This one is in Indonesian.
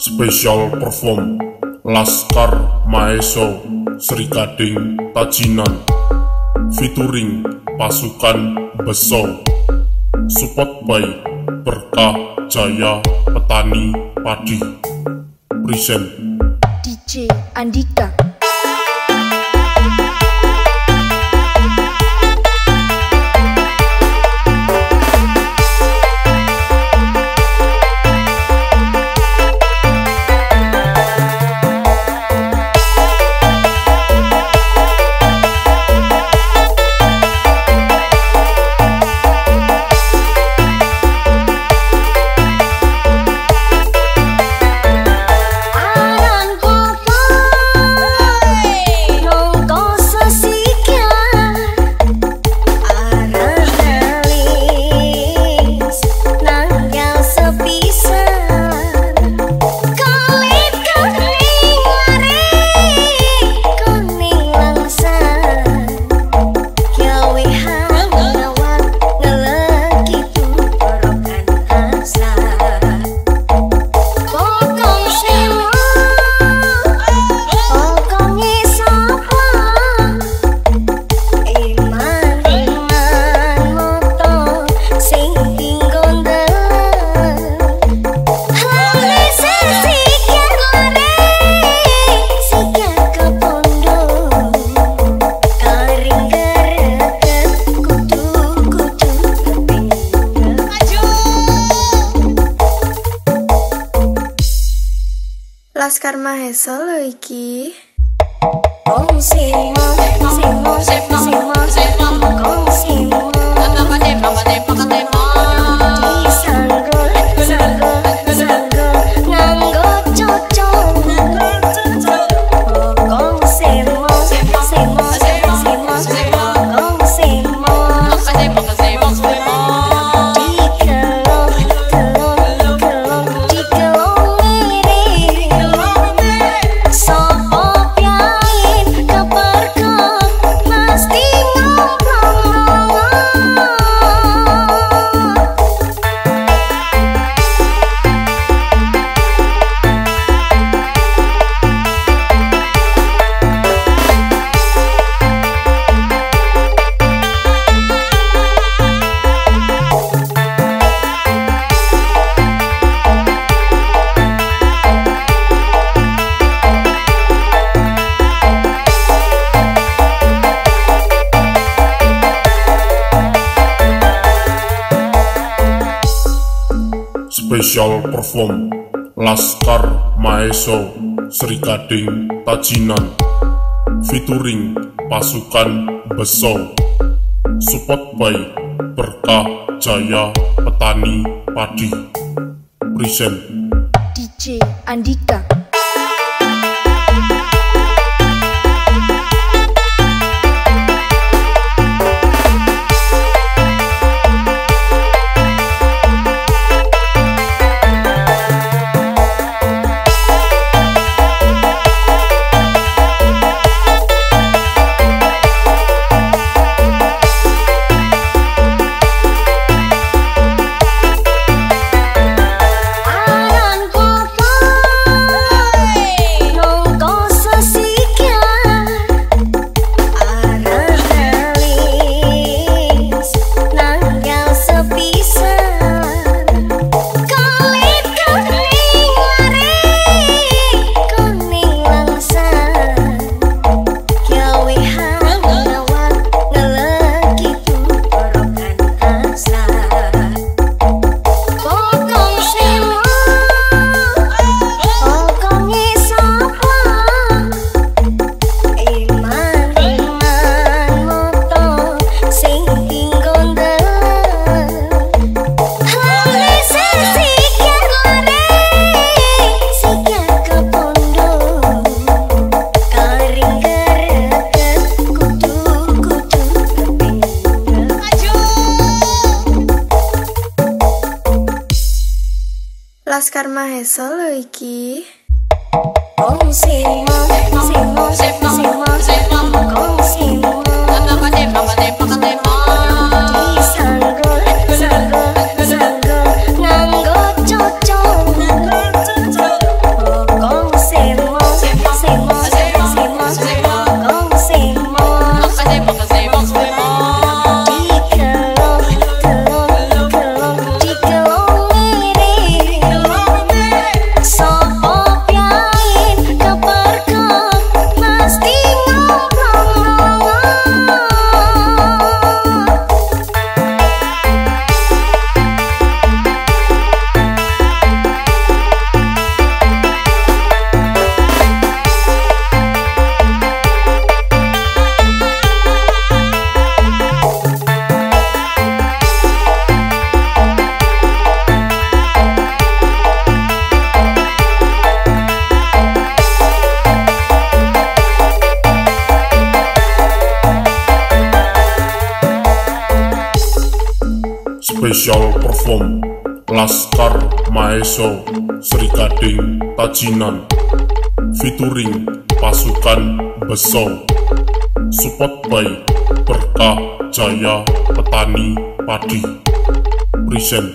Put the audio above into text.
Special perform Laskar Maeso Sri Gading Tajinan. Featuring Pasukan Beso. Support by Berkah Jaya Petani Padi. Present. DJ Andika Laskar Mahesa lo iki. Oh, sing, oh, sing, oh, sing, sing, sing Special perform Laskar Maeso Sri Gading Tajinan. Featuring Pasukan Beso. Support by Berkah Jaya Petani Padi. Present. DJ Andika Laskar Mahesa lo iki Special Perform Laskar Maeso Sri Gading Tajinan. Featuring Pasukan Beso Support by Berkah Jaya Petani Padi. Present